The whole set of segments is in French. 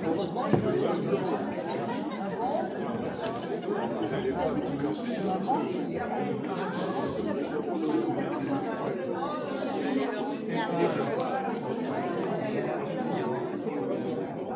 Heureusement,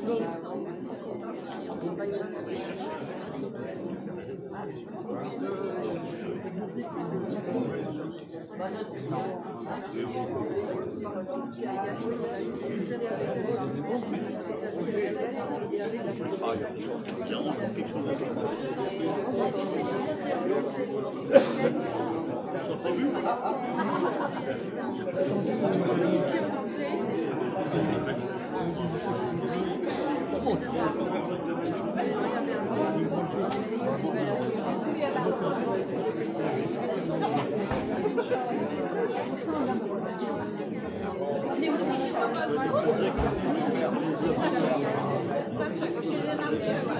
C'est un peu C'est un peu plus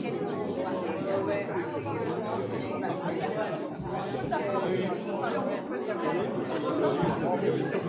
Thank you. Trzymasz?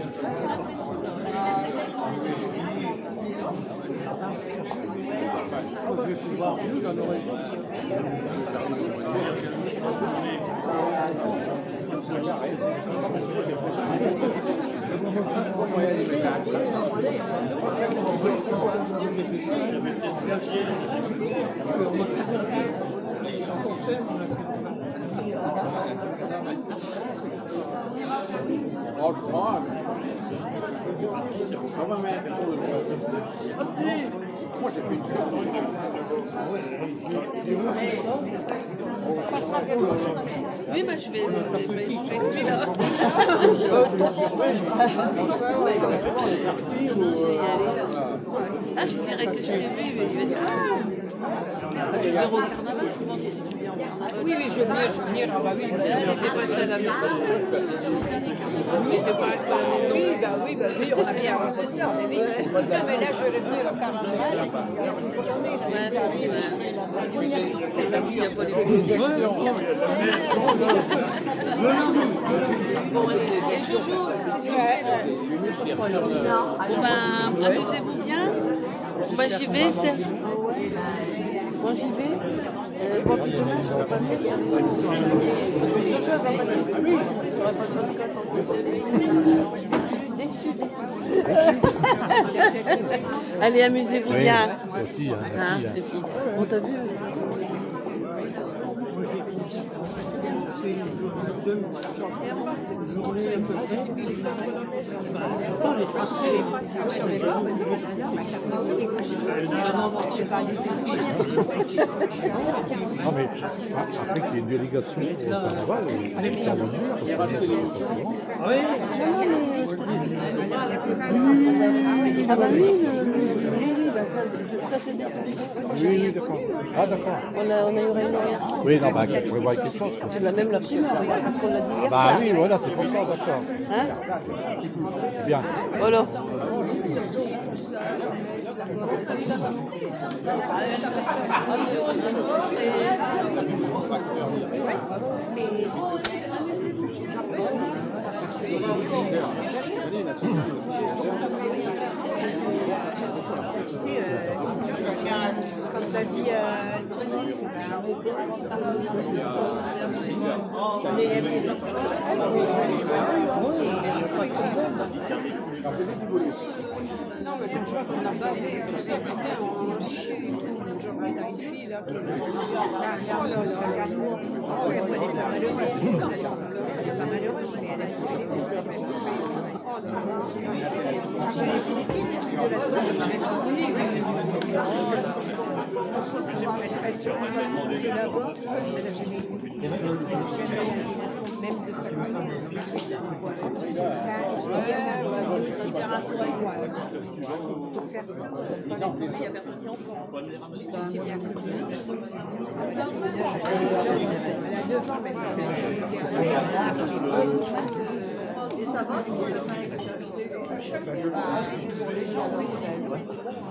en internet. Oui, bah, je vais, je vais manger là. Ah, je dirais que je t'ai vu, mais il va dire Ah Tu verras au carnaval Oui, oui, je vais venir, je vais venir. Ah bah oui, passé à la maison. Oui, T'étais pas à la maison. Oui, bah oui, bah oui, on a bien avancé ça, mais oui. Non, mais là, je vais venir au carnaval et puis on va se donner, là, Ouais, ça arrive. ouais. Même s'il n'y a pas les Bon, et Jojo Bon ben, amusez-vous bien. Moi j'y vais, c'est... Moi j'y vais. Euh, bon, tu demain, je peux pas venir. Jojo ça va passer ici. J'aurais pas de bonne cote en Déçu, déçu, déçu. Allez, amusez-vous bien. hein, Hein, hein. les filles. On t'a vu Non, mais après qu'il y ait une délégation au carnaval, c'est- c'est. Ah bah oui, le- oui, oui, bah ça, je- ça c'est décidé. Oui, oui, d'accord. Ah, d'accord. On a, on a eu réunion hier soir. Oui, non, bah, quelque chose. quoi. Même la primaire, regarde, parce qu'on l'a dit hier Bah soir. oui, voilà, c'est pour ça, d'accord. Hein Bien. Voilà. 何? Enfants. Non, mais je vois qu'on a bavé, tout ça, putain, on chie et tout. A une fille là qui. Oh, pas mais elle a les Oh, équipes de. Elle là-bas, a jamais même de sa. Pour faire ça, il n'y a personne qui en prend. Bien elle a 9 ans, mais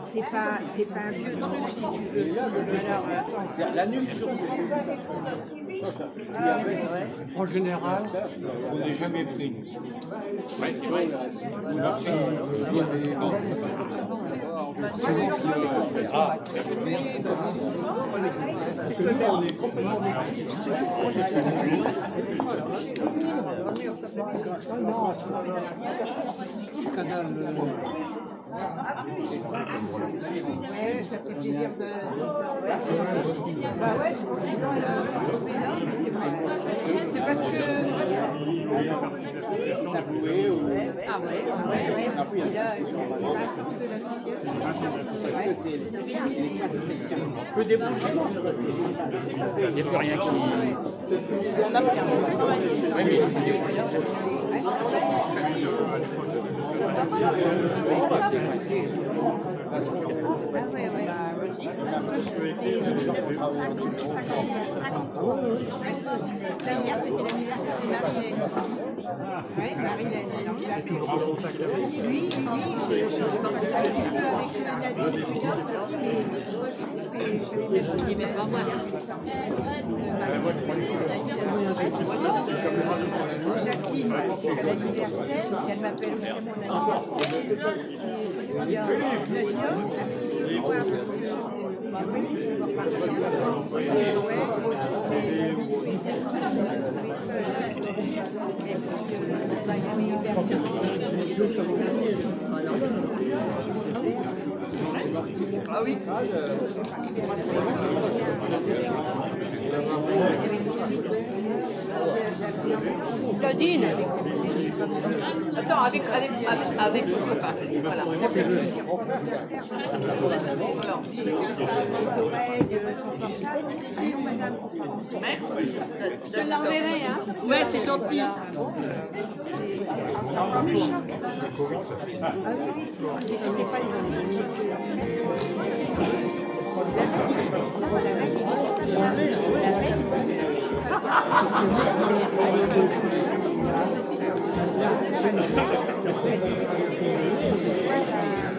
c'est pas, c'est pas un vieux truc si tu veux. Alors. La nuque sur En général, on n'est jamais pris. Oui, c'est vrai. On a pris. euh. Ah, on est complètement sais Canal. Ouais, ça fait plaisir de. Ouais, je c'est parce que. Ah ouais, ouais, ouais. La part de l'association. C'est déboucher. Il n'y a plus rien qui. On a. Oui, mais il déboucher. Bon, bah, c'est passé. Ah ouais, ouais. Et 1950, 53. Là, hier, c'était l'anniversaire de Marie-Hélène. Ouais, Marie-Hélène. Donc, je l'appelle. Lui, lui, j'ai j'ai un petit peu avec Nadine aussi, mais je savais même pas. Mais Jacqueline, c'est à l'anniversaire, elle m'appelle aussi à mon anniversaire. Et il y a un petit peu moins parce que oui, je oui, Ah oui Claudine Attends, avec, avec, avec, avec. Voilà. Merci. Je te l'enverrai, hein. Ouais, c'est gentil. C'est encore. Mais c'était pas une La veille, il était pas là. La veille, il pas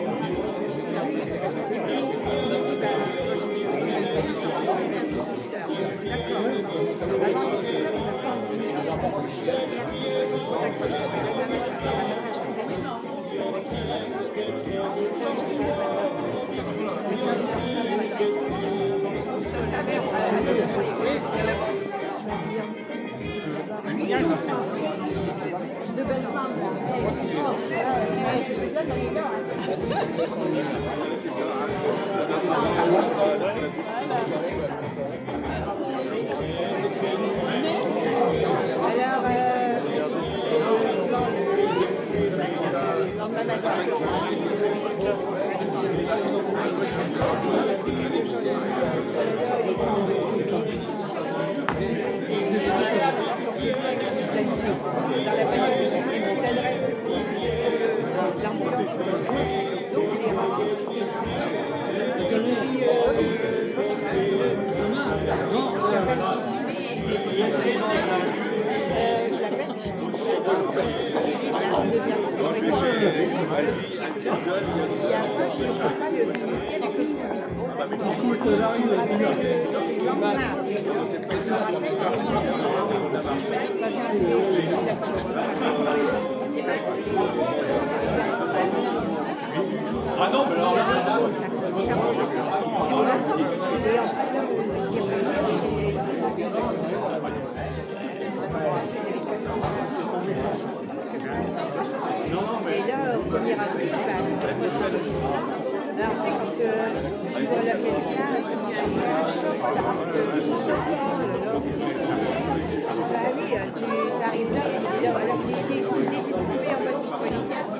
Albière. Et Alors, euh, dans Madagascar, dans la panique, j'ai l'adresse de l'ambulance. Donc, Ah non, mais alors là, Et fait, là, au 1er avril, c'est. Alors, tu sais, quand tu vois quelqu'un, fait un choc, ça, parce que. Là là. Bah oui, euh, tu arrives là, et puis là, voilà, il était, il tombé en mode Alors,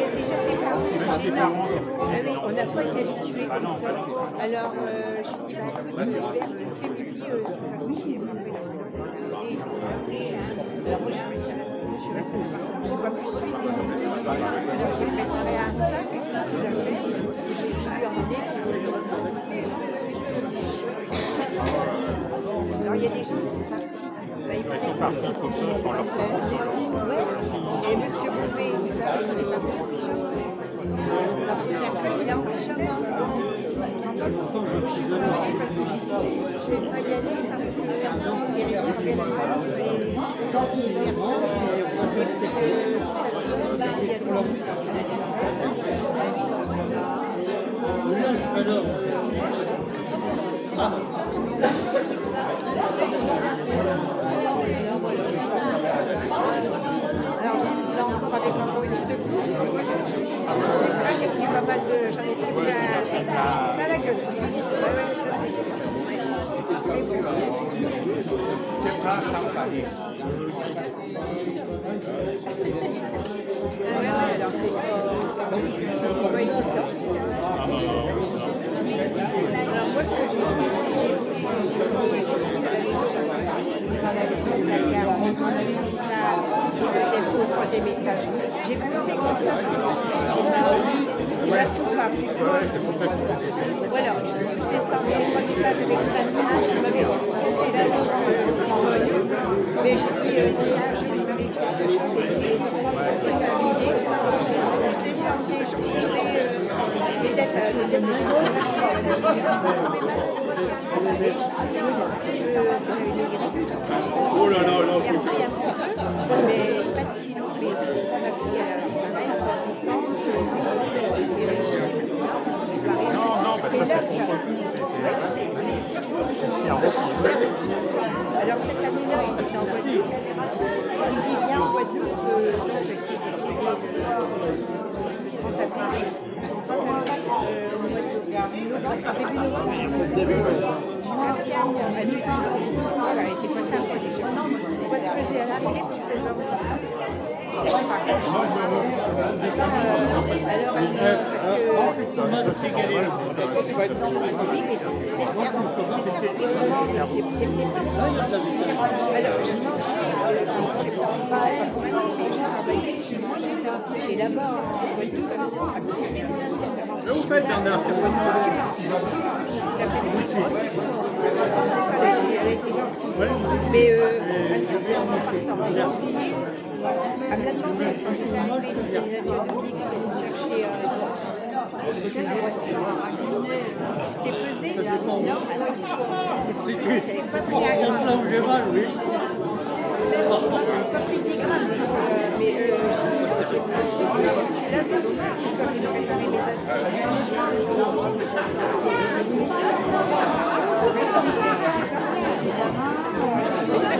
Mais déjà, tes parents, c'est on n'a pas été habitués comme ça. Alors, euh, je dis, bah écoute, Hubert, tu fais pipi, euh, de toute façon, est pas fait Alors, moi, je la je la je n'ai pas pu suivre. Alors, j'ai préparé un sac avec toutes les affaires, et j'ai j'ai emmené Alors, il y a des gens qui sont que ce soit leur. Et M. Bouvet, il va il est parti en pyjama. Viens pas, il est en pyjama. Je suis pas venue parce que je vais pas y aller parce que c'est viennent pas, il fallait juste faire ça. Et puis, euh, si ça te donne, bah, il y a des Alors, Là, j'ai pris pas mal de. J'en ai pris plein la gueule. Ouais, ouais, ça c'est c'est pas champagne. Ah alors c'est pas, c'est pas évident. Alors moi ce que j'ai fait, c'est que j'ai J'ai poussé comme ça c'est la. Voilà, je descendais au troisième étage avec de mains, je m'avais là devant mais j'ai dit si là je. Je je euh, euh. Oh là là là, mais 13 kilos, mais ma fille, elle a pareil, pas contente, lui, il Alors cette année-là, ils étaient en Guadeloupe. Il dit viens en Guadeloupe, euh, donc, qui est décédé le 30 avril. 30 avril, euh, au mois de novembre, début novembre. Juin, parle. Voilà, elle était pas sympa déjà. On va te poser à l'arrivée pour tes enfants. Oui, mais c'est servi, c'est servi comment C'est c'est peut-être pas bon. Alors, je mangeais, euh, je mangeais je travaillais, je travaillais, je mangeais. Et là-bas, en Guadeloupe, à côté de une assiette. Que vous faites, Bernard? Tu manges, tu manges. L'après-midi, tu prends le sport. Voilà, Mais euh, a oublié. Elle l'a demandé quand j'étais arrivée, c'était est chercher euh, voici. T'es pesé Non, non, c'est toi. Elle est pas très agréable. Là où j'ai mal, oui. Pas plus de 10 grammes, euh, mais j'ai j'ai. J'ai mangé. C'est- c'est- Parce que pourtant, j'ai pas ça vient